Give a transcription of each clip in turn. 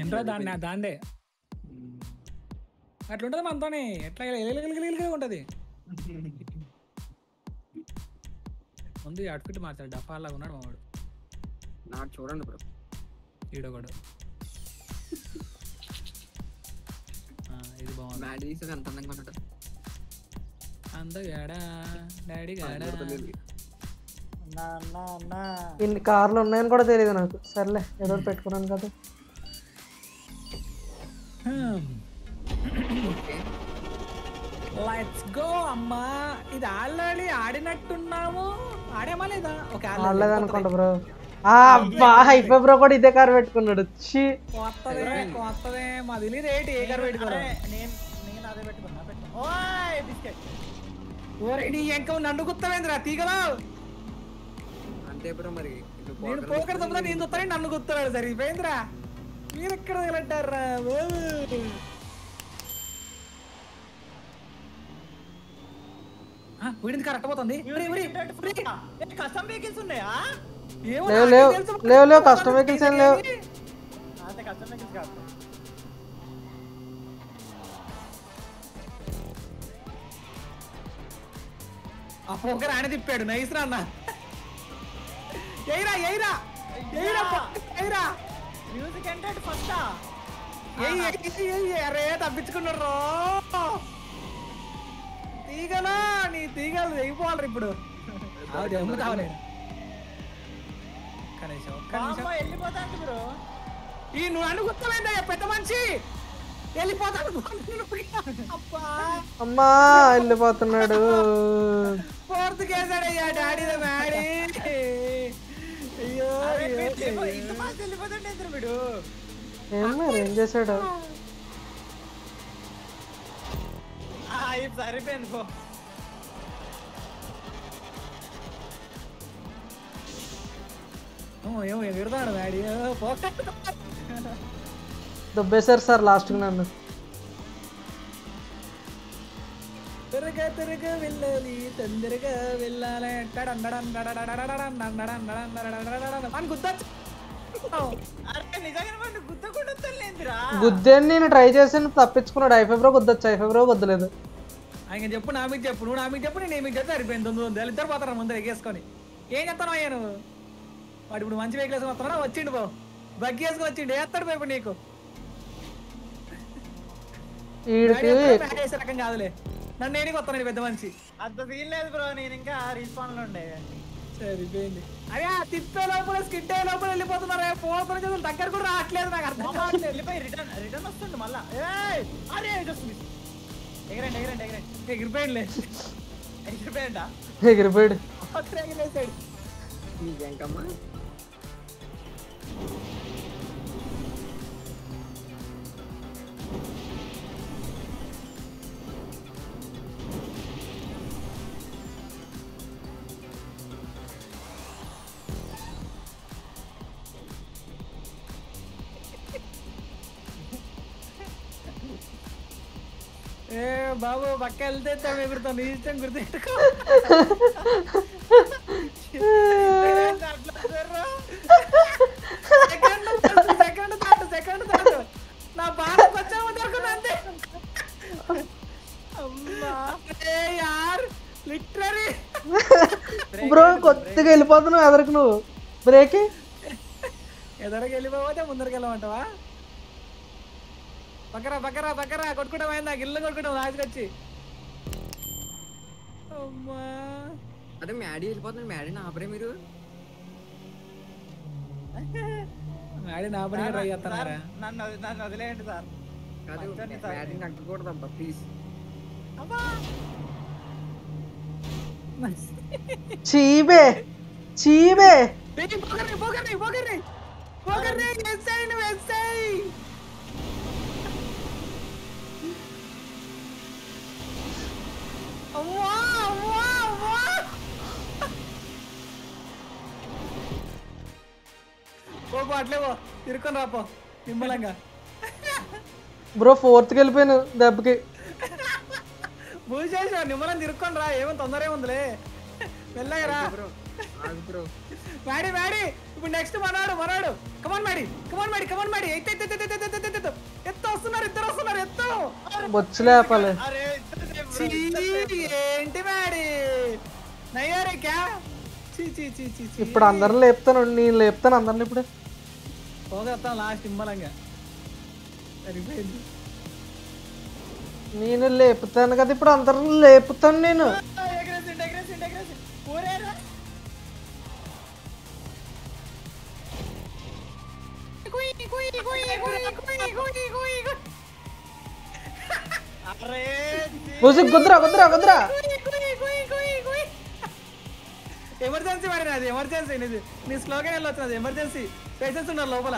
ఏంట్రా దాన్ని దాందే అట్లుంటది మనతోని ఎట్లా ఎలగలిగలిగా ఉంటది. ముందు అవుట్ఫిట్ మార్చాడు డఫాలాగా ఉన్నాడు మావాడు నాకు చూడండి బ్రో. ఈడొకడు. ఇది బాగుంది. మ్యాడీ తీసేది ఎంత అందంగా ఉంటాడు అందగాడా డాడీ గాడా. ఇన్ని కార్లు ఉన్నాయని కూడా తెలియదు నాకు. సర్లే ఏదో పెట్టుకున్నాను కదా. లెట్స్ గో అమ్మా. ఇది ఆల్రెడీ ఆడినట్టున్నాము. ఆడేమా లేదా? ఒక వాళ్ళది అనుకుంటా బ్రో. ఆ అబ్బా హైఫై బ్రో కూడా ఇదే కార్ పెట్టుకున్నాడు. ఛీ. కొత్తదే కొత్తదే మా తెలియదు ఏంటి ఏ గారు పెట్టుకోరా? అరే, నేను నేను అదే పెట్టుకున్నా పెట్టుకున్నా. ఓయ్ బిస్కెట్. ఓరే నీ ఎంక నన్ను గుత్తవేంద్రా? తీగలో. అంతే బ్రో మరి. నువ్వు నేను పోకర్ తప్పుదా నేను గుత్తాను నన్ను గుత్తాడు సరిపోయిందిరా మీరు ఎక్కడ తగలట్టారా వీడింది కరెక్ట్ పోతుంది. కస్టమ్ వెహికల్స్ ఉన్నాయా? ఏమో లేవు నాకేం లేవు. తెలుసు? లేవు లేవు కస్టమ్ వెహికల్స్ ఏం లేవు. అంటే కస్టమ్ వెహికల్స్ కాదు. ఆ పోకర్ ఆయన తిప్పాడు. నైస్ రా అన్న. ఎయిరా ఎయిరా ఎయిరా ఎయిరా. మ్యూజిక్ అంటే ఫస్ట్ అరే తప్పించుకున్నాడు రో. తీగలా నీ తీగలు తెగిపోవాలి ఇప్పుడు. ఈ నువ్వు అనుకుంటావేందయ్యా పెద్ద మనిషి? వెళ్ళిపోతాను అబ్బా. అమ్మా వెళ్ళిపోతున్నాడు. ఫోర్త్ కేసాడయ్యా డాడీ డాడీ ఏం చేశాడు? సరిపోయింది పో. ఏమో ఎగురుతాడు దొబ్బేశారు సార్ లాస్ట్కి నన్ను. త్వరగా త్వరగా వెళ్ళాలి తొందరగా వెళ్ళాలి అని గుర్తొచ్చు గుద్దేని నేను ట్రై చేసాను తప్పించుకున్నాడు. ఐఫెబ్రో గుద్దొచ్చు ఐఫెబ్రో గుద్దలేదు. ఆయన చెప్పు నా మీకు చెప్పు నువ్వు నా మీకు చెప్పు నేను మీకు చెప్తే సరిపోయింది తొమ్మిది వందలు. ఇద్దరు పోతారు ముందర ఎగేసుకొని? ఏం చెప్తాను అయ్యా నువ్వు? వాడు ఇప్పుడు మంచి వెహికల్ వేసుకొని వస్తున్నాడా? వచ్చిండు బో బగ్గి వేసుకొని వచ్చిండు. వేస్తాడు పో ఇప్పుడు నీకు? చేసే రకం కాదులే. నన్ను నేనే వస్తాను పెద్ద మనిషి. అంత సీన్ లేదు బ్రో నేను ఇంకా రీస్పాన్లో ఉండే. సరిపోయింది అదే ఆ తిప్పే లోపల స్కిడ్ అయ్యే లోపల వెళ్ళిపోతున్నారా? ఫోన్ పని చేసి దగ్గర కూడా రావట్లేదు నాకు అర్థం కావట్లేదు. వెళ్ళిపోయి రిటర్న్ రిటర్న్ వస్తుండు మళ్ళా. ఏయ్! అరే వస్తుంది. ఎగరండి ఎగరండి ఎగరండి. ఎగిరిపోయిందిలే ఎగిరిపోయండా? ఎగిరిపోయాడు. ఎగిరేసాడు. ఇంకేంకమ్మా ఏ బాబు పక్క వెళ్తే తమ ఎగురుతాం నీ ఇష్టం గుర్తుపెట్టుకో. Second second third second third నా వచ్చాము అంతే యార్ బ్రో కొత్తగా వెళ్ళిపోతున్నావు ఎదరికి నువ్వు? బ్రేక్? ఎదరికి వెళ్ళిపోతే ముందరికి వెళ్ళమంటావా? పక్కరా పక్కరా పక్కరా కొట్టుకుంటాం అయిందా గిల్లు కొట్టుకుంటాం రాజుకొచ్చి అమ్మా. అదే మ్యాడీ వెళ్ళిపోతున్నాడు మ్యాడీని ఆపరే మీరు? నా పని ట్రై చేస్తున్నారా? నన్ను నన్ను వదిలేయండి సార్. కాదు. మ్యాడీని అక్కకూడదబ్బా ప్లీజ్ చీబే చీబే. పోకర్ని పోకర్ని పోకర్ని పోకర్ని ఎస్ఐ నువ్వు ఎస్ఐ. అవ్వా అవ్వా అవ్వా పోపో అట్లేవో ఇరుకొని రాపో నిమ్మలంగా. బ్రో ఫోర్త్కి వెళ్ళిపోయాను దెబ్బకి. భూషేశ్వర నిమ్మలం తిరుక్కొని రా. ఏమో తొందర ఏముందిలే. వెళ్ళగరా మాడి మాడి. ఇప్పుడు నెక్స్ట్ మనవాడు మనవాడు కమాన్ మాడి. కమాన్ మాడి. కమాన్ మాడి. ఎత్తు ఎత్తు ఎత్తు ఎత్తు ఎత్తు ఎత్తు వస్తున్నారు ఇద్దరు వస్తున్నారు. ఎత్తు. బొచ్చులేపాలి ఏంటి నయ్యారే క్యా చీ ఇప్పుడు అందరిని లేపుతాను నేను లేపుతాను అందరిని ఇప్పుడు. పోగొత్తాం లాస్ట్ ఇమ్మలంగా సరిపోయింది. నేను లేపుతాను కదా ఇప్పుడు అందరిని లేపుతాను నేను. మ్యూజిక్ కుదరా కుదరా కుదరా. ఎమర్జెన్సీ మరి నాది ఎమర్జెన్సీ నీది నీ స్లోగన్ వెళ్ళొచ్చినది ఎమర్జెన్సీ పేషెంట్స్ ఉన్నారు లోపల?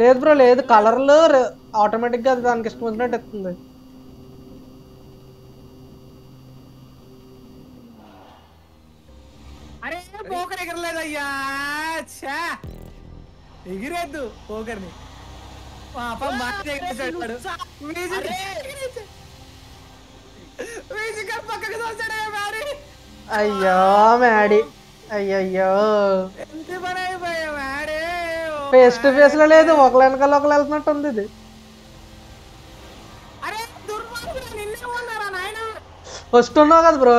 లేదు బ్రో లేదు. కలర్లు ఆటోమేటిక్గా అది దానికి ఇష్టం వచ్చినట్టు ఎత్తుంది. పోకర్ ఎగరలేదయ్యా అయ్యా ఎగిరేద్దు పోకర్ని. పాప పక్కకు అయ్యో మ్యాడీ. అయ్యయ్యో. ఎంత పని అయిపోయా మ్యాడీ ఫేస్ టు ఫేస్లో లేదు ఒకళ్ళ వెనకాల ఒకళ్ళు వెళ్తున్నట్టు ఉంది ఇది. వస్తున్నావు కదా బ్రో.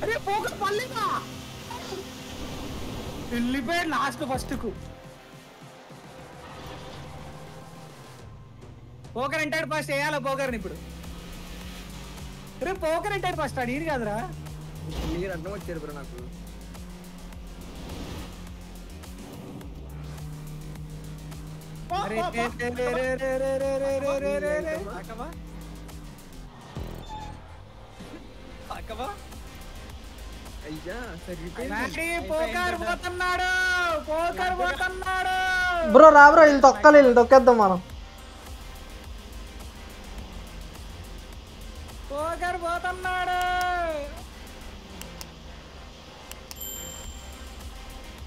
అరే వెళ్ళిపోయాడు లాస్ట్ ఫస్ట్కు పోకర్ అంటాడు ఫస్ట్ వేయాలా పోకర్ని ఇప్పుడు రే పోకర్ అంటాడు ఫస్ట్ అడిగి కాదురా మీరు అర్థం వచ్చారు బ్రో నాకు అరే పోతున్నాడు బ్రో రా బ్రో వీళ్ళు తొక్కాలి వీళ్ళు తొక్కేద్దాం మనం. పోకర్ పోతున్నాడు.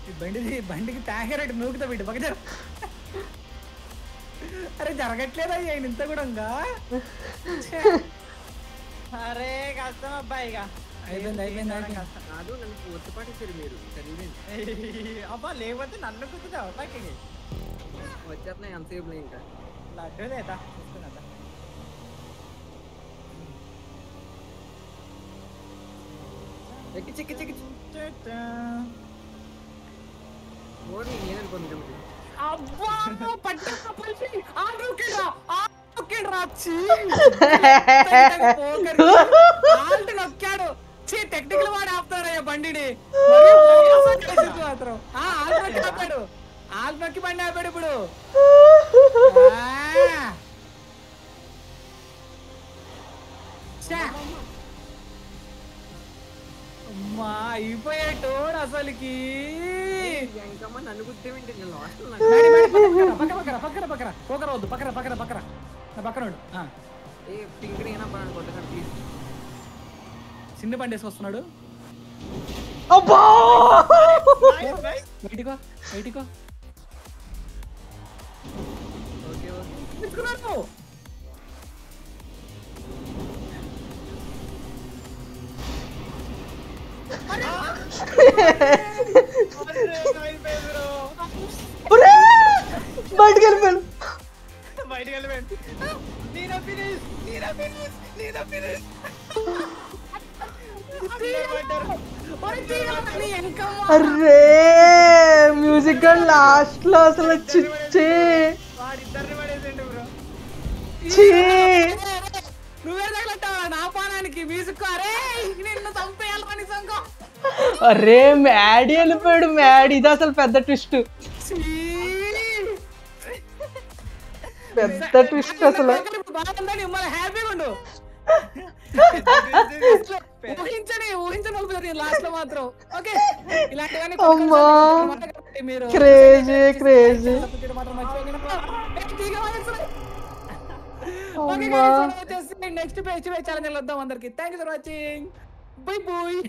ఈ బండిది బండికి తాగరేటు నూకుతా బిడ్డ పక్క జర అరే జరగట్లేదు ఇంత కూడా ఇంకా అరే కష్టం అబ్బాయి ఇక అయిపోయింది అయిపోయింది అయిపోయింది కాదు నన్ను పూర్తి పాటేశారు మీరు సరిపోయింది అబ్బా లేకపోతే నన్ను కుదుతావు పక్కకి వచ్చేస్తున్నాయి ఎంతసేపు ఇంకా లడ్డు లేదా చూస్తున్నా ఎక్కి చిక్కి చిక్కి ఓరి నేను అనుకుంటాను అబ్బా పట్టు పల్లి ఆడుకేరా ఆడుకేరా చీ. పోకర్. ఆల్ట్ నొక్కాడు. చీ టెక్నికల్ వాడు ఆపుతారయ్యా బండిని. మాత్రం. ఆ ఆల్ట్ నొక్కి ఆపాడు. నొక్కి బండి ఆపాడు ఇప్పుడు. అమ్మా అయిపోయేటోడు అసలుకి. నన్ను గుర్తేమింటి పక్కన, పక్కన పక్కన పక్కన పక్కన. పక్కన పక్కన పక్కన. పక్కన సిండి బండి వేసుకొస్తున్నాడు బయటికో బయటికో बैठ गया బయటికి వెళ్ళిపోయింది నేను ఫినిష్ నేను ఫినిష్ నేను ఫినిష్. అరే మ్యూజిక్ లాస్ట్లో అసలు చిచ్చి! నువ్వే తగలట్టావా నా పానానికి? మ్యూజిక్ అరే నిన్ను అరే మ్యాడీ వెళ్ళిపోయాడు మ్యాడీ. ఇది అసలు పెద్ద ట్విస్ట్! పెద్ద ట్విస్ట్ అసలు. లాస్ట్లో మాత్రం. Okay crazy crazy next page challenge వద్దాం అందరికి. Thank you for watching bye bye